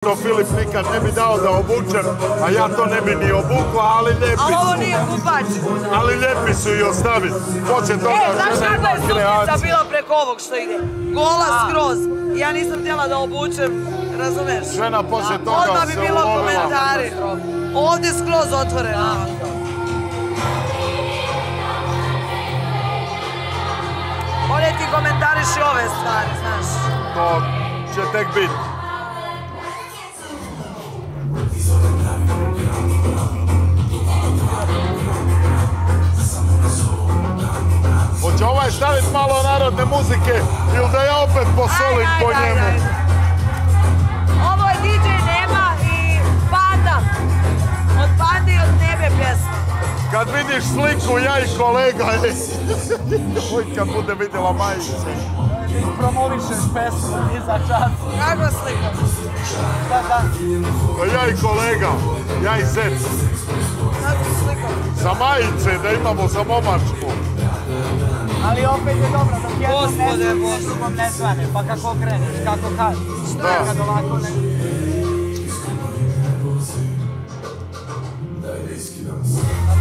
To Filip nikad ne bi dao da obučem, a ja to ne bi ni obukao, ali lijepi Ali ovo su. nije kupač. Ali lijepi su i ostaviti. Poslije toga E, znaš kakva je kreaciju. bila preko ovog što ide? Gola skroz. Ja nisam htjela da obučem, razumeš? Žena poslije toga Odmah bi se bilo komentari. Ovdje skroz otvoreno. Bolje ti komentariši ove stvari, znaš. To će tek biti. Ovaj staviti malo narodne muzike ili da ja opet posolim Ajde, po ajde, njemu? Ovo je DJ Nema i Panda. Od Pandi i od Nebe pjesma. Kad vidiš sliku, ja i kolega, oj, kad bude vidjela majice. promovišeš pesmu i za čas. Kakva slika? Da, da. Pa ja i kolega, ja i Zet. Kakva slika? Za majice, da imamo za momačku. Ali opet je dobro dok jednom ne Gospode svane, drugom ne svane. Pa kako kreneš, kako kažeš. Da. Kad ovako ne... Daj nam da imamo.